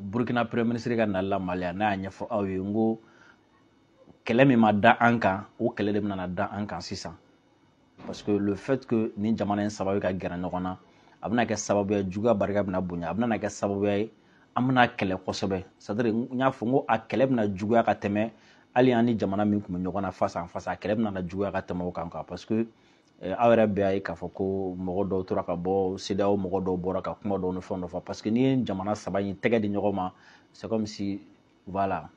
burkina premier ministre ka nali la mali n'a y'a ɲɛfɔ aw ye n ko kɛlɛ min ma da an kan o kɛlɛ de bɛna da an kan sisan. Parce que le fait que nin jamana in saba bɛ ka gɛrɛ ɲɔgɔn na a bɛna kɛ sababu ye juguya barika bɛna bonya a bɛna kɛ sababu ye an bɛna kɛlɛ kosɛbɛ. C'est à dire n y'a fɔ n ko a kɛlɛ bɛna juguya ka tɛmɛ hali an ni jamana min tun bɛ ɲɔgɔn na face en face a kɛlɛ bɛna juguya ka tɛmɛ o kan quoi. Parce que aw yɛrɛ bɛɛ y'a ye k'a fɔ ko mɔgɔ dɔw tora ka bɔ sedaw mɔgɔ dɔw bɔra ka kuma dɔw ni fɛn dɔ fɔ. Parce que n'i ye jamana saba in tɛgɛ di ɲɔgɔn ma c'est comme si voilà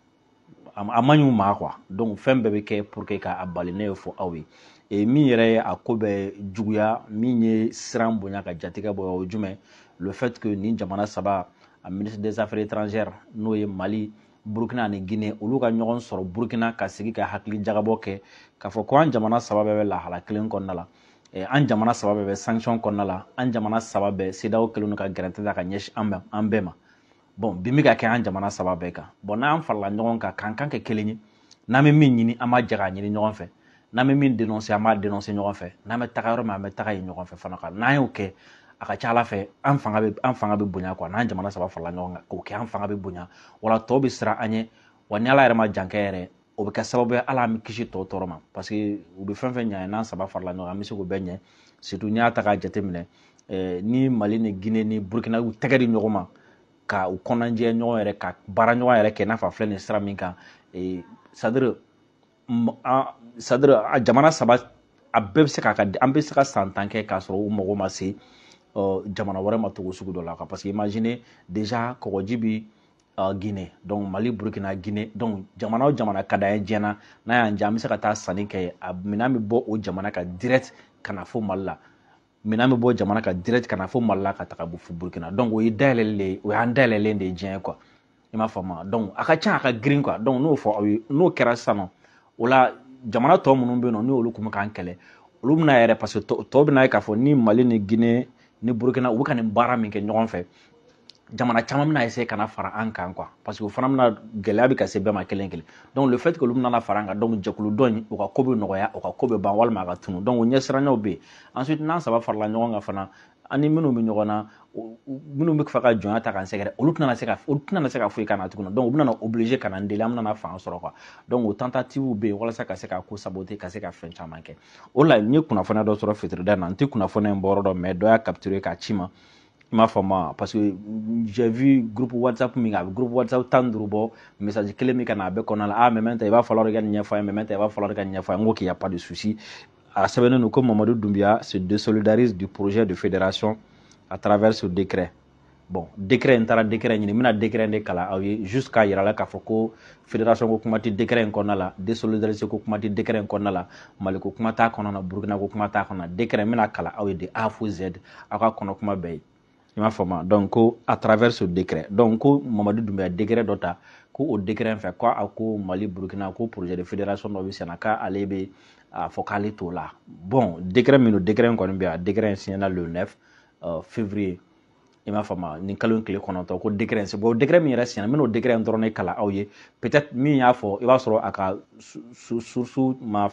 a man ɲi maa ma quoi. Donc fɛn bɛɛ bɛ kɛ pour que k'a bali ne ye fɔ aw ye. E min yɛrɛ ye a ko bɛɛ juguya min ye siran bonya ka jatigɛ bɔ o jumɛn? Le fait que nin jamana saba a ministre des affaires étrangères n'o ye mali burukina ani guinée olu ka ɲɔgɔn sɔrɔ burukina ka sigi ka hakili jagabɔ kɛ k'a fɔ ko an jamana saba bɛɛ bɛ lahala kelen kɔnɔna la an jamana saba bɛɛ bɛ sanction kɔnɔna la an jamana saba bɛɛ CEDEAO kɛlen don ka gɛrɛntɛ ta ka ɲɛsin an an bɛɛ ma. Bon bin bɛ ka kɛ an jamana saba bɛɛ kan. Bon n'an farala ɲɔgɔn kan k'an kan kɛ kelen ye. N'an bɛ min ɲini an b'a jɛ k'a ɲini ɲɔgɔn fɛ. N'an bɛ min dénoncer an b'a dénoncer ɲɔgɔn fɛ. N'an bɛ taga yɔrɔ min an bɛ taga yen ɲɔgɔn fɛ fana kan. N'an y'o kɛ a ka ca ala fɛ an fanga bɛ an fanga bɛ bonya quoi. N'an jamana saba farala ɲɔgɔn kan k'o kɛ an fanga bɛ bonya. Wala tɔw bɛ siran an ɲɛ. Wa ni ala yɛrɛ ma jan kɛ yɛrɛ o bɛ kɛ sababu ye ala an bɛ kisi tɔw tɔɔrɔ ma. Parce que u bɛ fɛn fɛn ɲa n'an saba farala ɲɔgɔn an bɛ se k'o bɛɛ ɲɛ. Surtout n'i y'a ta k'a jateminɛ ni mali ni guinée ni burukina u tɛgɛ di ɲɔgɔn ma ka u kɔnɔnajɛ ɲɔgɔn yɛrɛ ka baara ɲɔgɔn yɛrɛ kɛ n'a fɔ a filɛ nin sira min kan. Dire a jamana saba a bɛɛ bɛ se ka an bɛ se ka san tan kɛ k'a sɔrɔ u mago ma se jamana wɛrɛ ma togo sugu dɔ la parce imagine déjà kɔgɔji bi Guinée. Donc Mali Burkina Guinée. Donc jamana o jamana ka d'an ye diɲɛ na n'a y'an diya an bɛ se ka taa sanni kɛ. A minɛn bɛ bɔ o jamana ka direct ka na fo Mali la. Minɛn bɛ bɔ jamana ka direct ka na fo Mali la ka taga fo Burkina. Donc o ye dayɛlɛlen de o y'an dayɛlɛlen de ye diɲɛ quoi. I m'a faamu donc a ka ca a ka girin quoi. Donc n'o fɔ aw ye n'o kɛra sisan nɔ o la jamana tɔ minnu bɛ yen nɔ n'olu kun bɛ k'an kɛlɛ. Olu bɛna yɛrɛ parce que tɔw bɛna ye k'a fɔ ni Mali ni Guinée ni Burkina u bɛ ka nin baara min kɛ ɲɔgɔn fɛ jamana caman bɛna essayer ka na fara an kan quoi. Parce que o fana bɛna gɛlɛya bɛ ka se bɛɛ ma kelen kelen. Donc le fait que olu bɛna fara an kan donc jɛkulu dɔ in u ka ko bɛ nɔgɔya u ka ko bɛ ban walima a ka tunu donc o ɲɛsiranɲɛw bɛ yen. Ensuite n'an saba farala ɲɔgɔn kan fana ani minnu bɛ ɲɔgɔn na minnu bɛ fɛ ka jɔnya ta k'an sɛgɛrɛ olu tɛna se ka olu tɛna se ka foyi k'an na tuguni. Donc u bɛna obligé ka na n deli an bɛna fanga sɔrɔ quoi. Donc o tentative bɛ yen walasa ka se ka ko saboter ka se ka fɛn caman kɛ. O la n ye kunnafoniya dɔ sɔrɔ fitirida in na. N tɛ kunnafoniya in bɔ yɔrɔ dɔ mais dɔ y'a capturer k'a ci ma parce que j'ai vu groupe whatsapp min a bɛ groupe whatsapp tan duuru bɔ message kelen min ka na a ah mɛmɛ ta i falloir ka nin ɲɛfɔ a ye mɛmɛ ta i b'a falloir a pas de souci. A sɛbɛnnen don ko Mamadou Doumbia se désolidarise du projet de fédération à travers ce décret. Bon décret in décret ɲini décret de kalan aw ye la fédération ko décret in kɔnɔna décret in mali décret n bɛna de a fo z aw ka kuma donc à travers ce décret donc ko mamadu dunbiya décret dɔ ta ko o décret in fɛ ko a mali burukina ko projet de fédération dɔ bɛ sen na k'ale a bon décret min don décret in kɔni bɛ yan décret signé le 9 février. I m'a faamu. Nin kalo in tile kɔnɔntɔn ko décret in bon décret min yɛrɛ signé décret in dɔrɔn de kalan aw peut-être min y'a fɔ i a ma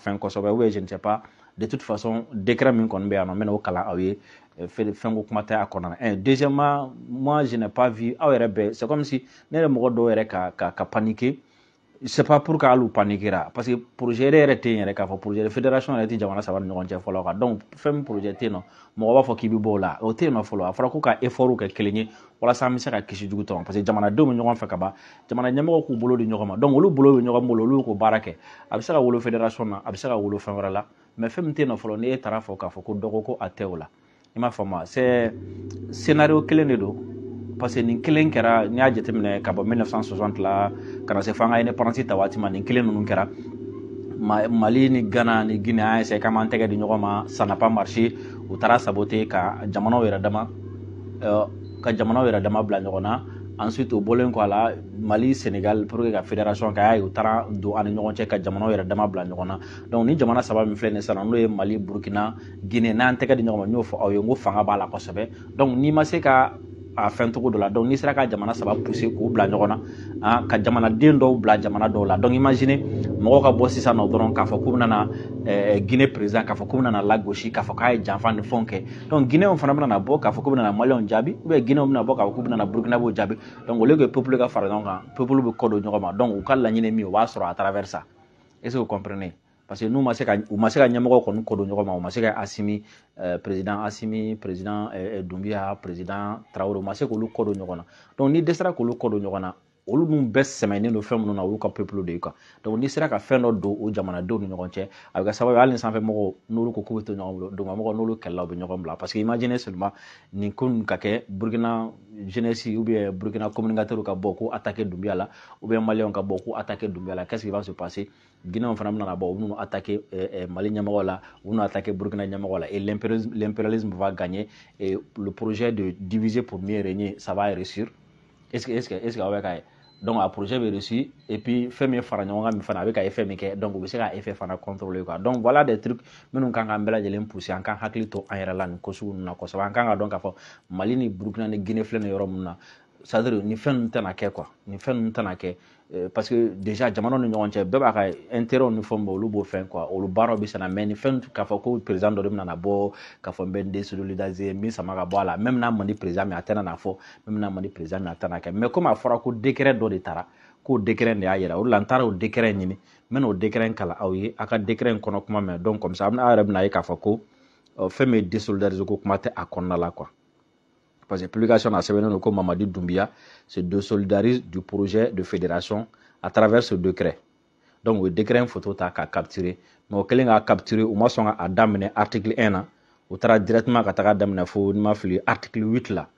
je ne sais pas. De toute façon décret min kɔni bɛ yan nɔ tɛ a na deuxièmement moi je n'ai pas vu aw yɛrɛ bɛɛ c'est comme si ne yɛrɛ mɔgɔ dɔw yɛrɛ ka ka ka paniquer. C'est pas pour que paniquera. Parce que projet yɛrɛ tɛ yen yɛrɛ k'a fɔ projet fédération yɛrɛ tɛ jamana saba ni ɲɔgɔn cɛ fɔlɔ donc fɛn min projet tɛ yen nɔ mɔgɔ b'a fɔ k'i bɛ bɔ o la o tɛ yen nɔ fɔlɔ a fɔra ko ka effort kɛ kelen ye walasa an bɛ se ka kisi jugu parce que donc fédération mais i m'a faamu c'est scénario kelen de don parce que nin kelen kɛra n'i y'a jateminɛ ka bɔ 1960 la ka na se fo an ka indépendance ta waati ma nin kelen ninnu kɛra. Mali ni ghana ni guinée an essaye k'an b'an tɛgɛ di ɲɔgɔn ma ça n'a pas marché. U taara saboter ka jamanaw yɛrɛ dama ka jamanaw yɛrɛ dama bila ɲɔgɔn na ensuite o bɔlen kɔ a la mali sénégal pour que ka fédération kɛ a y'a ye u taara don an ni ɲɔgɔn cɛ ka jamanaw yɛrɛ dama bila ɲɔgɔn na. Donc ni jamana saba min filɛ nin sisan n'o ye mali burukina guinée n'an tɛgɛ di ɲɔgɔn ma n y'o fɔ aw ye n ko fanga b'a la kosɛbɛ. Donc n'i ma se ka a fɛn cogo dɔ la. Donc n'i sera ka jamana saba puse k'u bila ɲɔgɔn na ah, ka jamanaden dɔw bila jamana dɔw la. Donc imagine mɔgɔw ka bɔ sisan nɔ dɔrɔn k'a fɔ k'u bɛna eh, guinée président k'a fɔ k'u bɛna lagosi k'a fɔ k'a ye janfa ni fɛnw kɛ. Donc guinéenw fana bɛna bɔ k'a fɔ k'u bɛna maliyɛnw jaabi u bɛ guinéenw bɛna bɔ k'a fɔ k'u bɛna burkinabɛw jaabi. Donc olu que peuple ka fara ɲɔgɔn kan peuple bɛ kɔ don ɲɔgɔn ma. Donc u ka laɲini min o b'a sɔrɔ a travers ça. Est ce que comprenez parce que n'u ma se ka u ma se ka ɲɛmɔgɔ kɔni ko don ɲɔgɔn ma u ma se ka asimi euh, président asimi président euh, dumbiya président traoré u ma se k'olu ko don ɲɔgɔn na donc ni dɛsɛra k'olu ko don ɲɔgɔn na olu dun bɛɛ sɛmɛnen don fɛn minnu na olu ka peuple de ye donc n'i sera ka fɛn dɔ don o jamanadenw ni ɲɔgɔn cɛ a bɛ sababu hali ni sanfɛmɔgɔw n'olu ko bɛ to ɲɔgɔn bolo dugumamɔgɔw n'olu kɛlɛla u parce que imagine seulement nin ko ka kɛ jeunesse ou bien burukina communicateurs ka bɔ ko attaquer dumbiya la ou bien qu'est-ce qui va se passer? Fana bɛna bɔ u attaquer eh, mali ɲɛmɔgɔ la u attaquer ɲɛmɔgɔ la. Et l'impérialisme va gagner et le projet de diviser pour mieux régner ça va réussir est-ce que est-ce que est-ce que aw bɛ ka ye donc a projet bɛ reçu et puis fɛn min fara ɲɔgɔn kan min fana a bɛ ka effet min kɛ. Donc u bɛ se ka effet fana contrôler quoi. Donc voilà des trucs minnu kan k'an bɛɛ lajɛlen pousser. An kan hakili to an yɛrɛ la nin ko sugu ninnu na kosɛbɛ. An kan ka dɔn k'a fɔ mali ni burukina ni guinée filɛ nin yɔrɔ minnu na. C'est à dire nin fɛn ninnu tɛna kɛ quoi. Nin fɛn ninnu tɛna kɛ parce que déjà jamanaw ni ɲɔgɔn cɛ bɛɛ b'a ka intérêt ni fɛnw bɛ olu b'o fɛn quoi. Olu baaraw bɛ senna mais nin fɛn k'a fɔ ko président dɔ de bɛna na bɔ k'a fɔ n bɛ n désolidariser min sama ka bɔ a la même n'a man di président min a tɛna n'a fɔ même n'a man di président min a tɛna kɛ mais comme a fɔra ko décret dɔ de taara k'o décret de y'a yira o de la n taara o décret ɲini n bɛna o décret kalan aw ye a ka décret kɔnɔ kuma mɛn donc comme ça aw yɛrɛ bɛna ye k'a fɔ ko fɛn min ye désolidariser ko kuma tɛ a kɔnɔna la quoi parce que publication na sɛbɛnnen don ko mamadi dumbiya se désolidarise du projet de fédération à travers ce décret. Donc o décret in photo ta k'a capturer. Mais o kɛlen k'a capturer u ma sɔn k'a daminɛ article 1 na u directement ka taga daminɛ fo ni ma fili article 8 la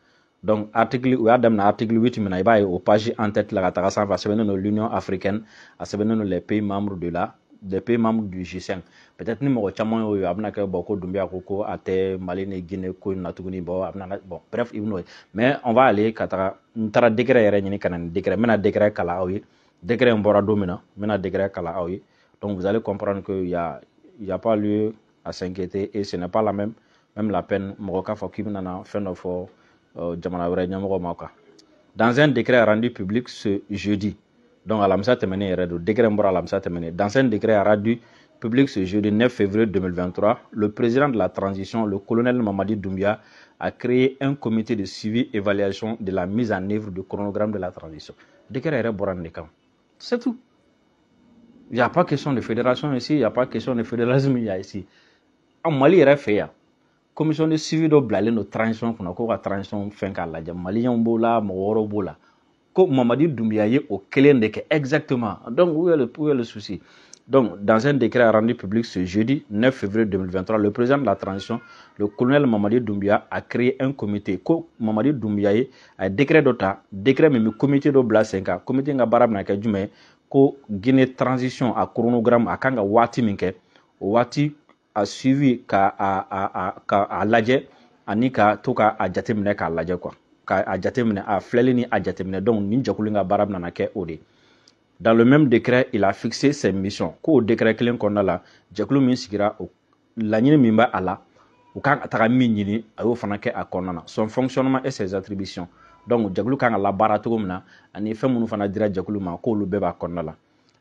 donc article article 8 min na i b'a ye page en tête la ka a sɛbɛnnen l'union africaine a sɛbɛnnen les pays membres de la des pays membres du G5 peut-être ni mɔgɔ caman y'o ye a bɛna kɛ bɔn ko Dumbuya ko ko a ni Guinée ko in na bɛna bon bref i bɛn'o ye mais on va aller ka taga n taara décret yɛrɛ ɲini ka na décret n bɛna décret kalan aw décret in bɔra don min na décret kalan aw donc vous allez comprendre que y a y a pas lieu à s'inquiéter et ce n'est pas la même même la peine. Mɔgɔ k'a fɔ k'i bɛna na fɛn dɔ fɔ jamana wɛrɛ dans un décret rendu public ce jeudi donc alamisa tɛmɛnen yɛrɛ don décret bɔra alamisa tɛmɛnen dans un décret rendu public ce jeudi 9 février 2023 le président de la transition le colonel Mamadi Doumbia a créé un comité de suivi évaluation de la mise en œuvre du chronogramme de la transition. Décret yɛrɛ bɔra de c'est tout. Il n'y a pas question de fédération ici il n'y a pas question de fédéralisme il y a ici. En Mali yɛrɛ fɛ yan commission de suivi dɔ bilalen transition kunna ko ka transition fɛn k'a lajɛ maliyɛnw b'o la mɔgɔ wɛrɛw ko mamadi dumbuya ye o kelen de kɛ exactement. Donc où est le, souci? Donc dans un décret rendu public ce jeudi 9 février 2023 le président de la transition le colonel mamadi dumbuya a créé un comité. Ko mamadi ye a décret dɔ ta décret bɛ comité sen kan comité ka bɛna kɛ jumɛn ko guinée transition a chronogramme a kan ka waati min kɛ o waati a suivi ka a a a ka a lajɛ ani ka ka k'a quoi ka jateminɛ a filɛli ni a jateminɛ. Donc nin jɛkulu in ka baara bɛna kɛ o de dans le même décret il a fixé ses missions. Ko décret kelen kɔnɔna la jɛkulu min sigira o laɲini min bɛ a la u kan ka taga min ɲini a y'o fana kɛ a kɔnɔna na. Son fonctionnement et ses attributions. Donc jɛkulu kan ka labaara cogo min na ani fɛn minnu fana dira jɛkulu ma k'olu bɛɛ b'a kɔnɔna la.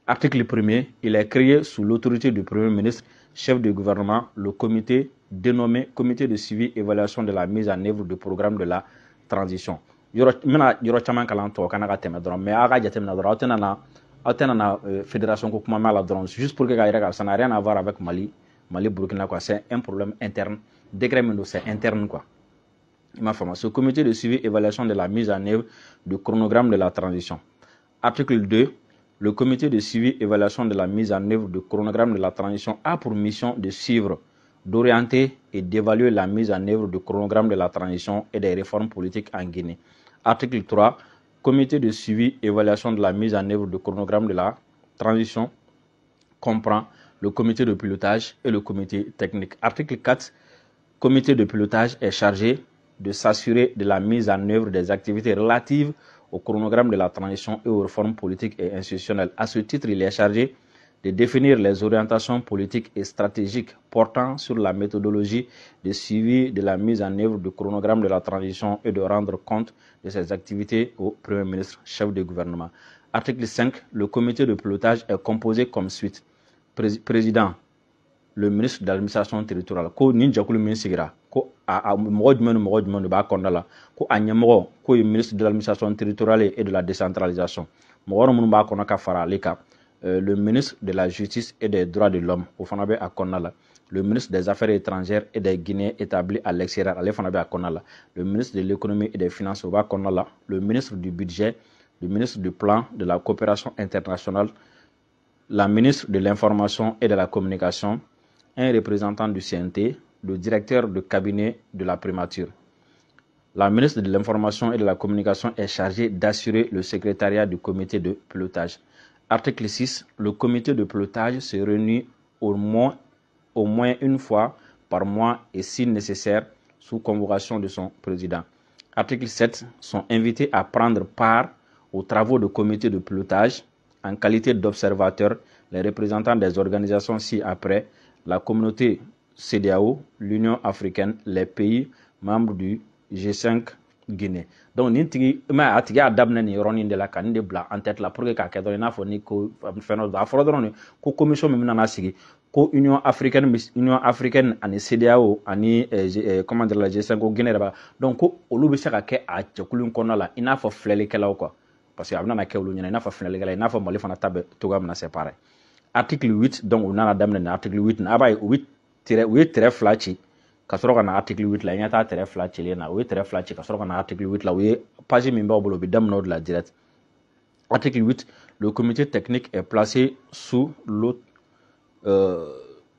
Article premier il est créé sous l'autorité du premier ministre chef du gouvernement le comité dénommé comité de suivi évaluation de la mise en œuvre du programme de la transition. Yɔrɔ n bɛna yɔrɔ caman kalan tɔ kana ka tɛmɛ dɔrɔn mais aw ka jateminɛ dɔrɔn aw tɛna na aw tɛna na fédération ko kuma mɛn la dɔrɔn juste pour que k'a k'a ça n'a rien à voir avec Mali Mali Burkina quoi. C'est un problème interne. Décret min c'est interne quoi. M'a ce comité de suivi évaluation de la mise en œuvre du chronogramme de la transition. Article 2 le comité de suivi évaluation de la mise en œuvre du chronogramme de la transition a pour mission de suivre d'orienter et d'évaluer la mise en œuvre du chronogramme de la transition et des réformes politiques en Guinée. Article 3. Comité de suivi et évaluation de la mise en œuvre du chronogramme de la transition comprend le comité de pilotage et le comité technique. Article 4. Comité de pilotage est chargé de s'assurer de la mise en œuvre des activités relatives au chronogramme de la transition et aux réformes politiques et institutionnelles. À ce titre, il est chargé de définir les orientations politiques et stratégiques portant sur la méthodologie de suivi de la mise en œuvre du chronogramme de la transition et de rendre compte de ses activités au Premier ministre, chef de gouvernement. Article 5. Le comité de pilotage est composé comme suite. Président, le ministre de l'administration territoriale de ministre de l'administration territoriale et de la décentralisation le ministre de la justice et des droits de l'homme o fana le ministre des affaires étrangères et des guinéens établis à l'extérieur ale fana le ministre de l'économie et des finances o b'a le ministre du budget le ministre du plan de la coopération internationale la ministre de l'information et de la communication un représentant du CNT, le directeur de cabinet de la primature. La ministre de l'Information et de la Communication est chargée d'assurer le secrétariat du comité de pilotage. Article 6. Le comité de pilotage se réunit au moins, au moins une fois par mois et si nécessaire sous convocation de son président. Article 7. Sont invités à prendre part aux travaux du comité de pilotage en qualité d'observateurs les représentants des organisations ci-après la communauté CDAO, l'Union africaine, les pays membres du G5 Guinée. Donc nin tigi ma a tigi y'a daminɛ nin yɔrɔnin de la ka nin de bila en tête la pour que k'a kɛ dɔrɔn i n'a fɔ ni ko fɛn dɔ a fɔra dɔrɔn ko commission min bɛna sigi ko Union africaine Union africaine ani CDAO ani eh, eh, comment dire la G5 ko Guinée yɛrɛ b'a donc ko olu bɛ se ka kɛ a jɛkulu in kɔnɔna la i n'a fɔ filɛlikɛlaw quoi. Parce que a bɛna kɛ olu ɲɛna i n'a fɔ filɛlikɛla i n'a fɔ Mali fana ta bɛ cogoya min na article 8 donc u nana daminɛ ni article 8 na a b'a ye u bɛ tɛrɛ u ye tɛrɛ fila ci ka sɔrɔ ka na article 8 la i ɲɛ t'a tɛrɛ fila cilen na u ye tɛrɛ fila ci ka sɔrɔ ka na article 8 la u ye page min b'aw bolo u bɛ daminɛ o de la direct article 8 le comité technique est placé sous l'autre euh,